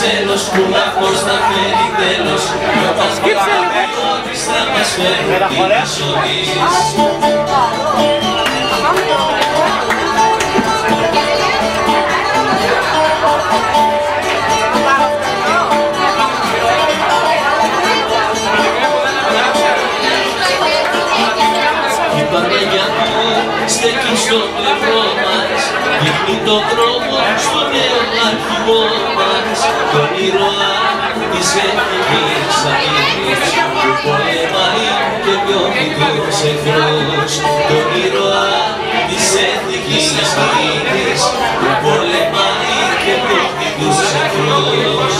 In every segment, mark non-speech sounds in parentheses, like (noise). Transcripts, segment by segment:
ζέλος που να πώς θα φέρει τέλος. Κι όταν ότι θα μας φέρει την ζωή Η Παναγιά μου στέκει στο πλευρό μας. Δείχνει τον δρόμο στο νέο αρχηγό μας Τον ήρωα της εθνικής αλήθειας Που πολεμάει και βιώνει τους εχθρούς Τον ήρωα της εθνικής αλήθειας Που πολεμάει και βιώνει τους εχθρούς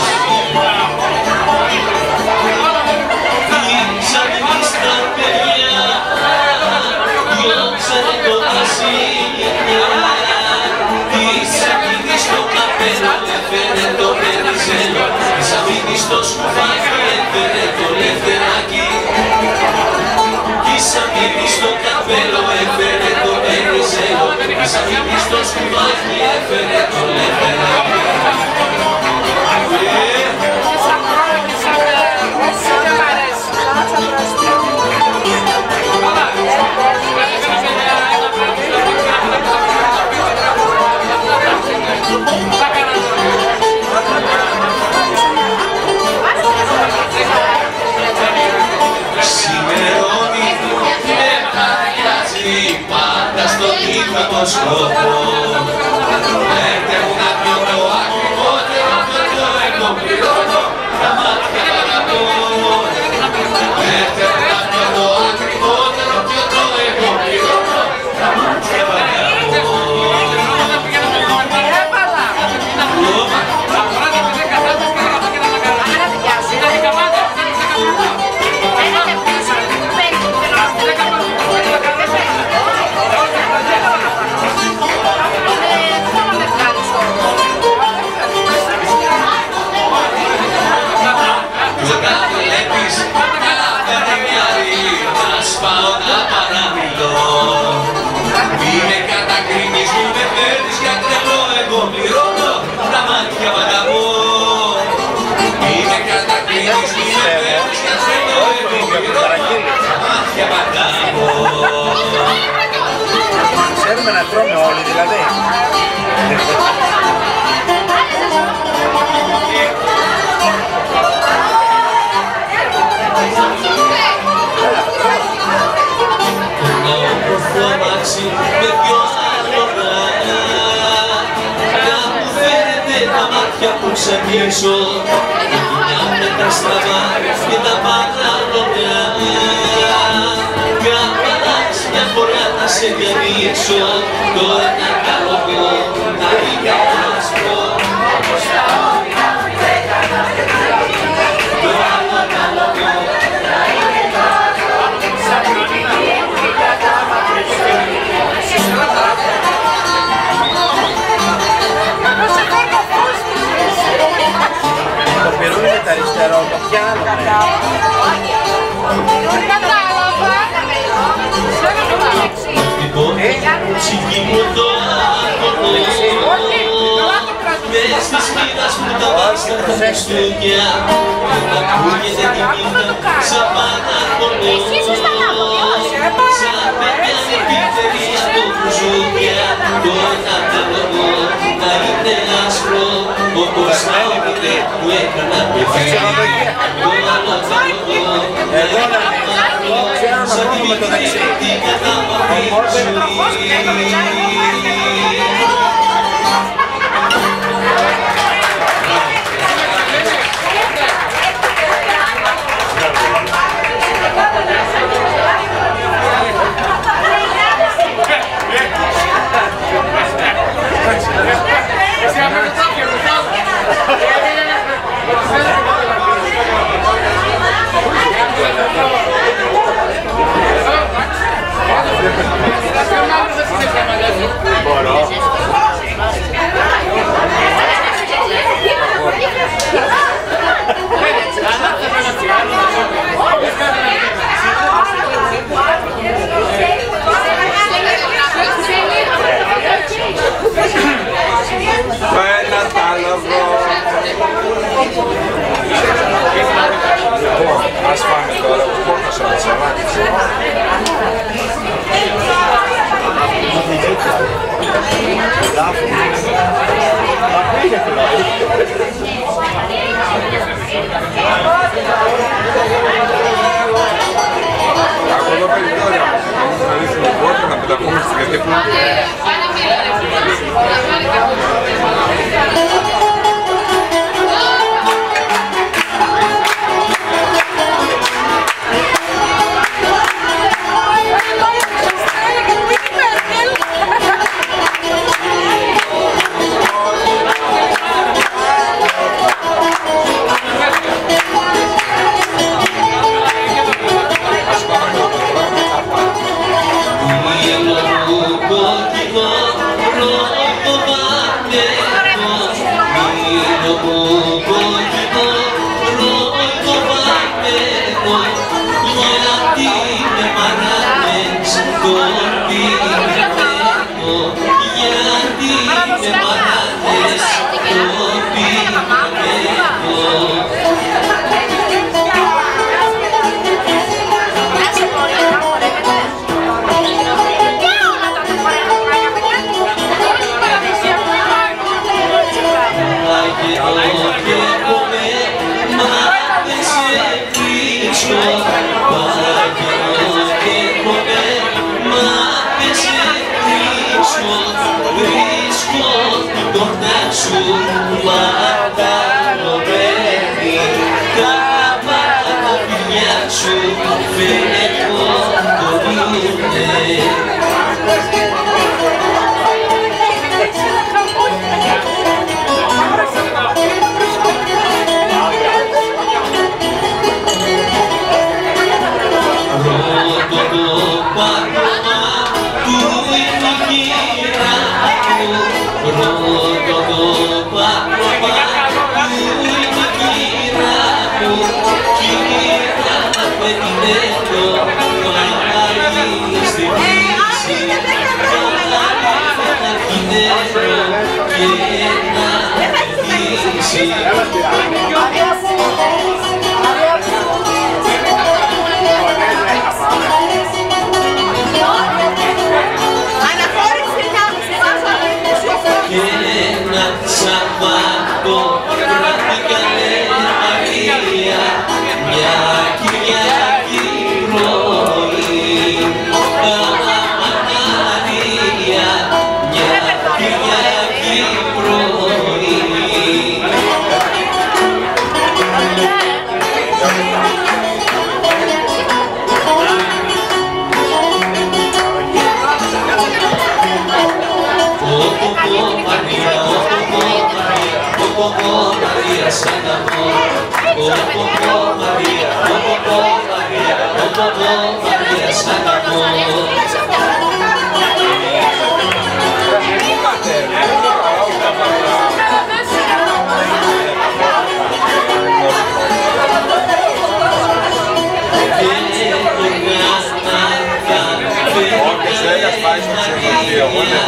Της αμήνης το σκουφάκι έφερε το λευτεράκι Της αμήνης το καπέλο έφερε το πενιζέλο Της αμήνης το σκουφάκι έφερε το λευτεράκι Let's. Μάτια που ξαγγίσω Μια με τα στραβά και τα παράλογα Κάπου αλλάξει μια φορά να σε διαλύσω Το ένα καλό να είναι με τα αριστερό, το πιάνω. Λοιπόν, ψυχή μου το άκονο Μες της μοίρας μου τα βάστα τα Χριστούγεννα Να ακούγεται τη νύχτα σαν πανάκονο Σαν παιδιά επιφερία το μπουζούκια Το ένα καλό να είναι άσπρο Όπως τα όνειρα που έκανα παιδιά sendo amor. Oh, oh, oh, Maria, oh, oh, oh, Maria, o oh, O Maria, sendo amor. Faz você fazer, olha.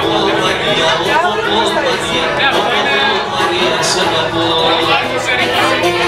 María, María, María, María,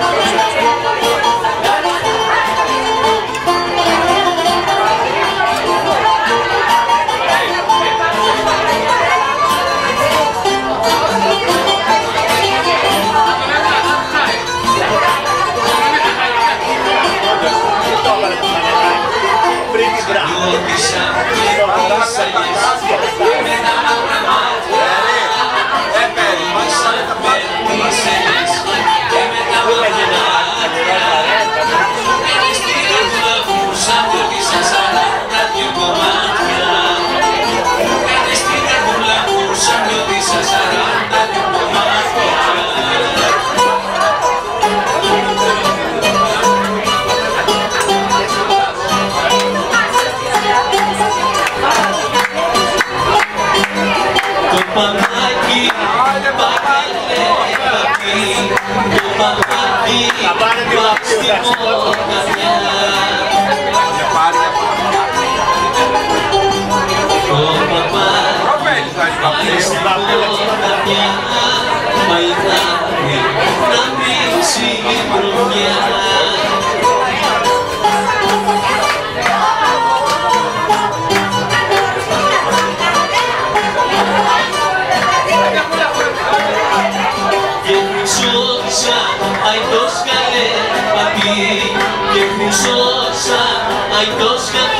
Krishna, Hare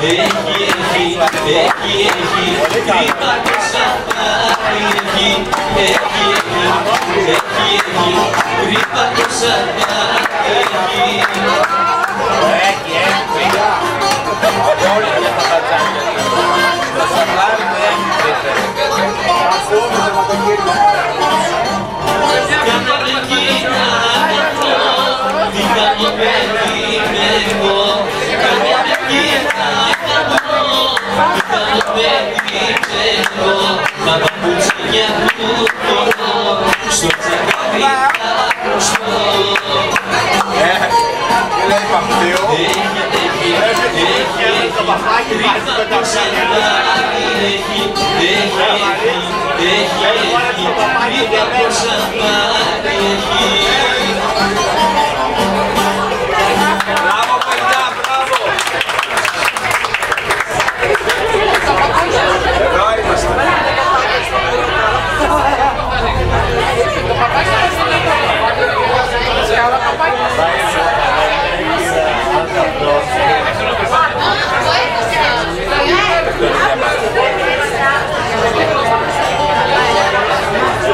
πες και λες και η celebrity, η celebrity. Στου παιδιού τη χαρά έσπαξε τα κόκορα Στου παιδιού τη χαρά έσπαξε τα κόκορα Για να γιορτήσα ψουνά τώρα σε γύρα με ζουνά Έχει, έχει, έχει, έχει, κρύβα το σαφάρι έχει, έχει, έχει, έχει, έχει, κρύβα το σαφάρι έχει. Έχει, έχει. Όλοι για τα μπατζάκια. Το σαβλάρι μου έχει πείτε. Κανονικήνα εγώ, τι κάνω περιμένω. Μα παπούτσια του φορώ, στο τσακάρι θα προστώ. Ε, τι λέει παπλίο. Έχει, έχει, έχει, έχει,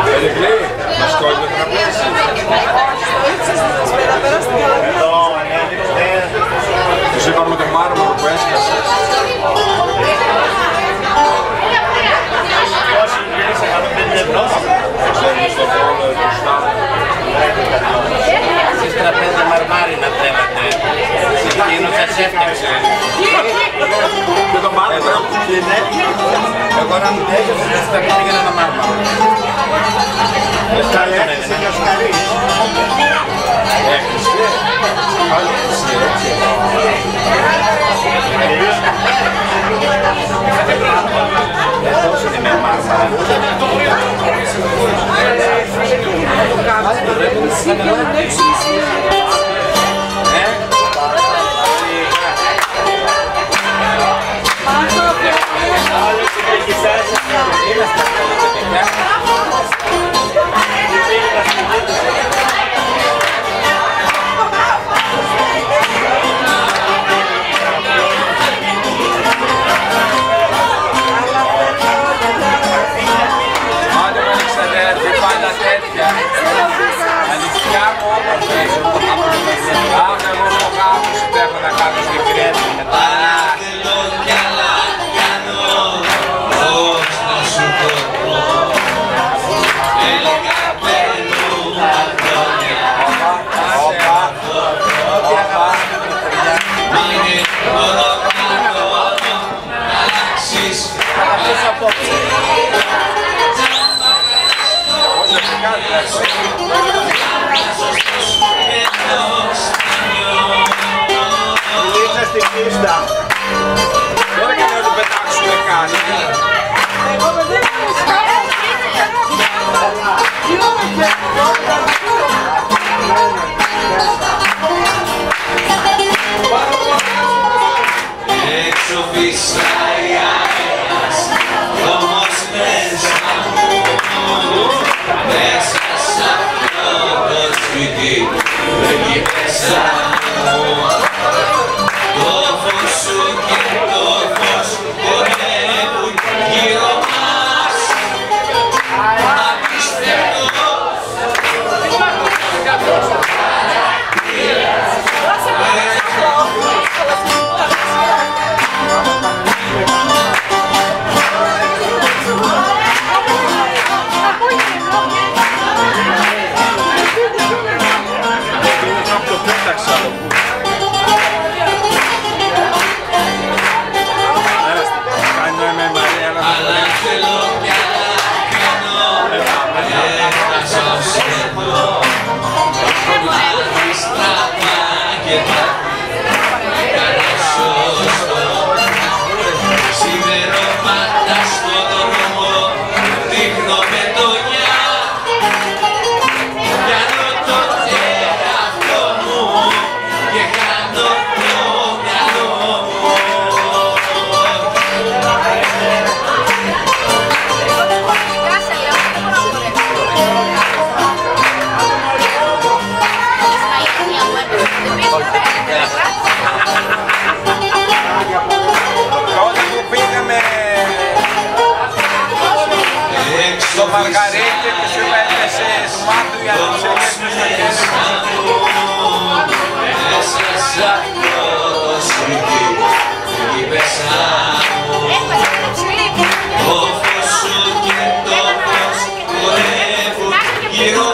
Περικλή, μας κόλλει το το Μαργαρίτη που σου έπεσε σμάτου για να σε γεύσεις στο χέρι μου. Γύρω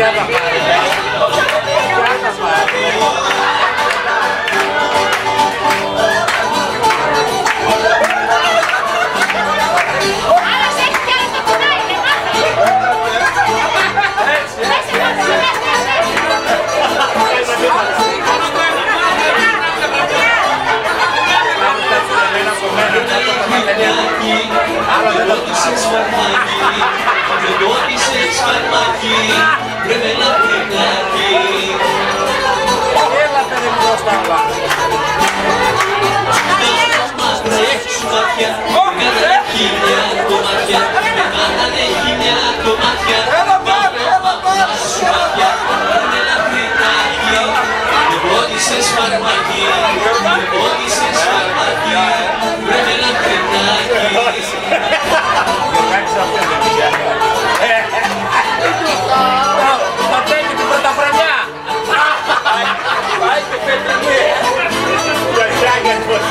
siapa?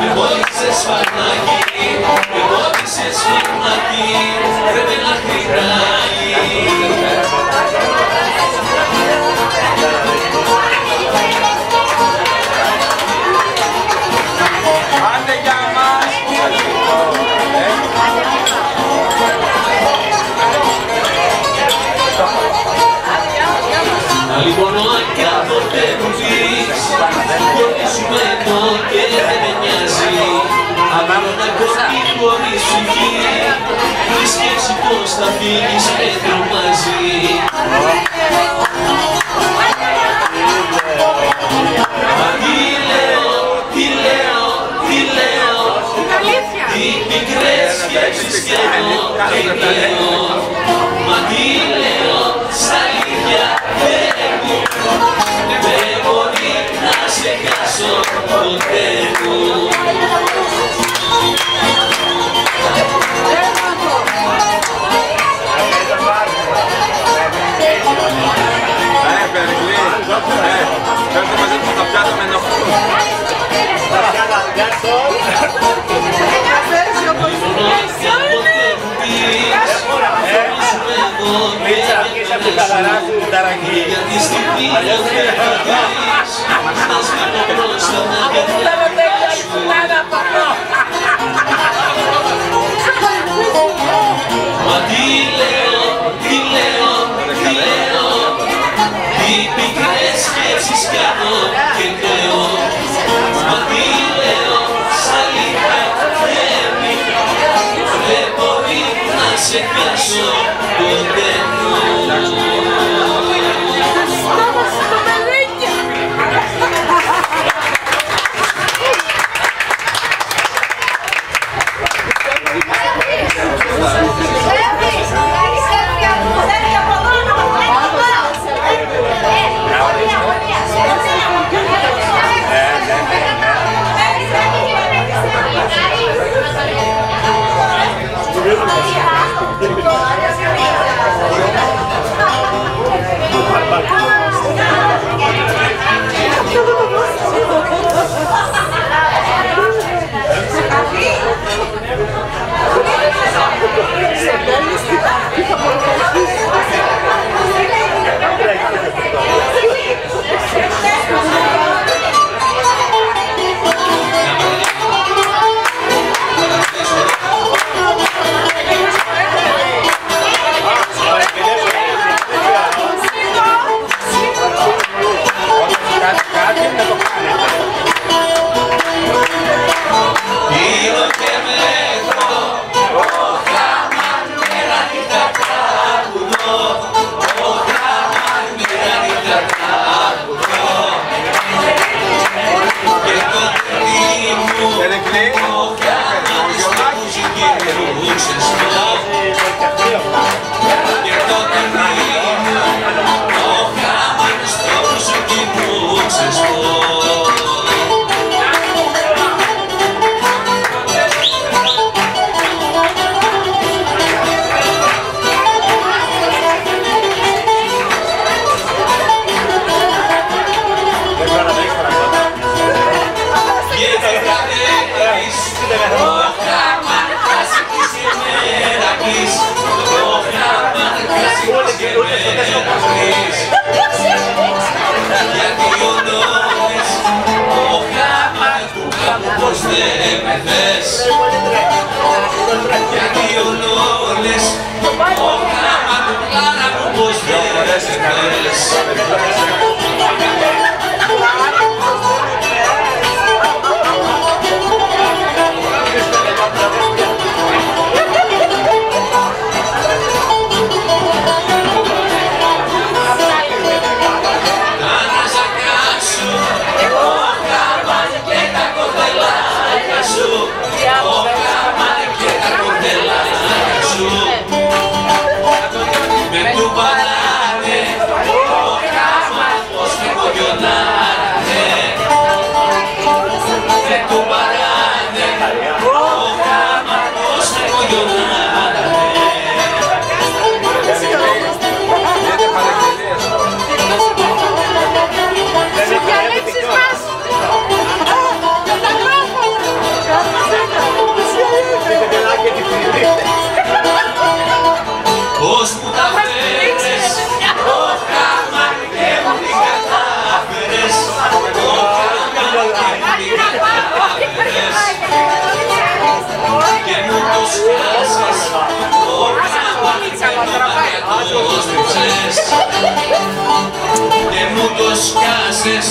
με βόλησες φανάκι, με βόλησες φανάκι, βρε με ένα χρυτάκι. Αλλιώς μόνο αν κάποτε μου πεις, πονήσουμε μόνο και δεν με νοιάζει χωρίς σου γύρι Η σκέψη πως θα φύγεις με τρομάζει Μα τι Γεια Μα ξεχάσω ποτέ μου ευχαριστώ, Πρέπει! Thank you. το στριψες και μου το σκάσες.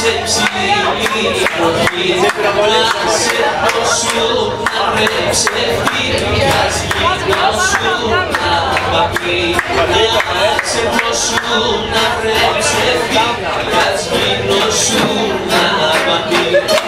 σε ψηλή εποχή Να σε δώσω να ρεψευτεί Να σκηνάσω να παπεί Να σε δώσω να ρεψευτεί Να σκηνώσω να παπεί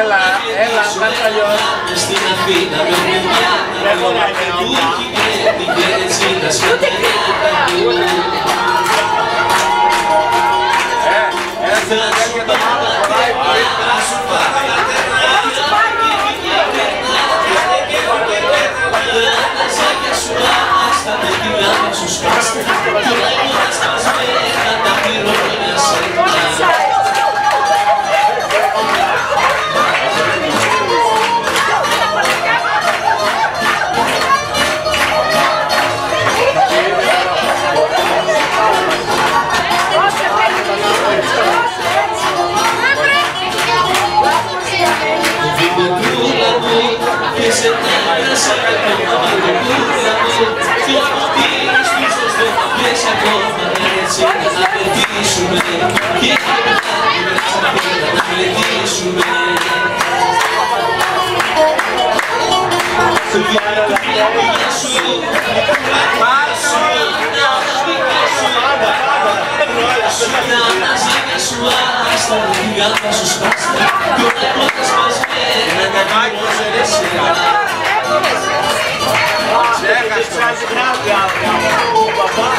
Έλα, έλα, κάτσε αλλιώς. Στην Αθήνα με μια σου σκάστε, κυλάει στα τα πληρώνει Chega, faz grau, grau, grau, babá.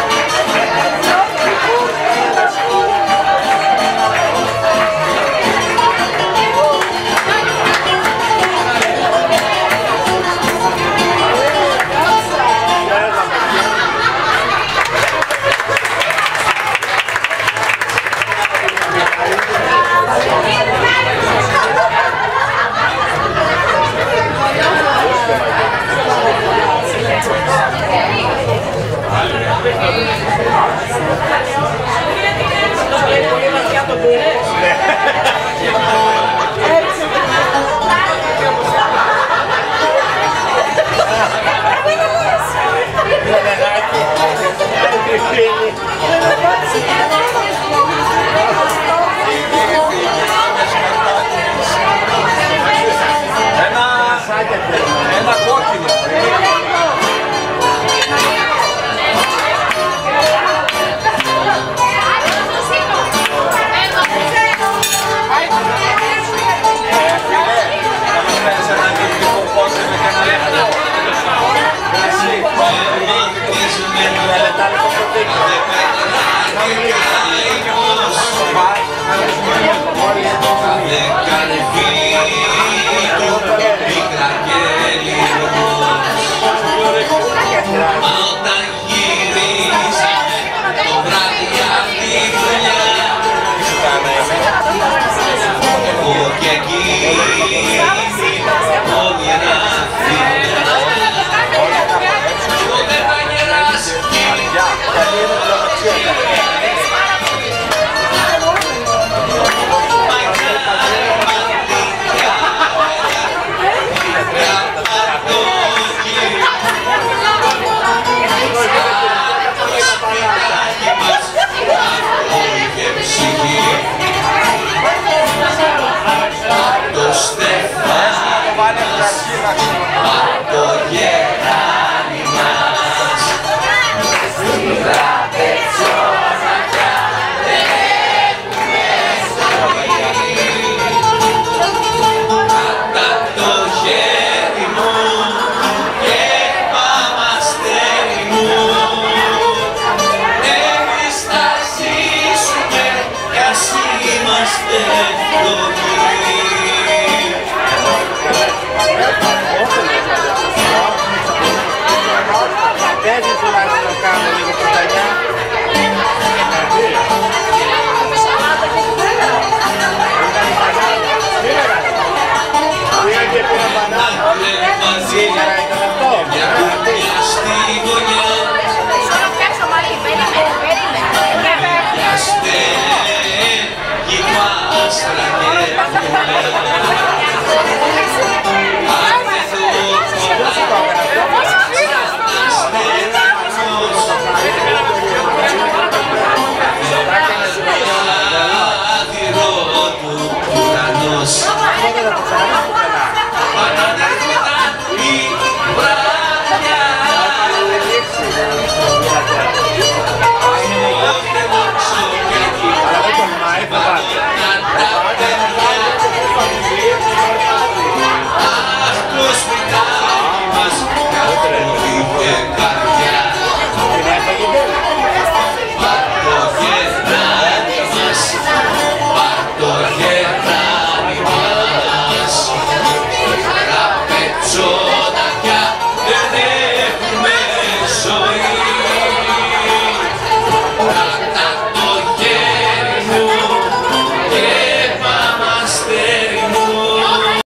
(laughs) Yeah.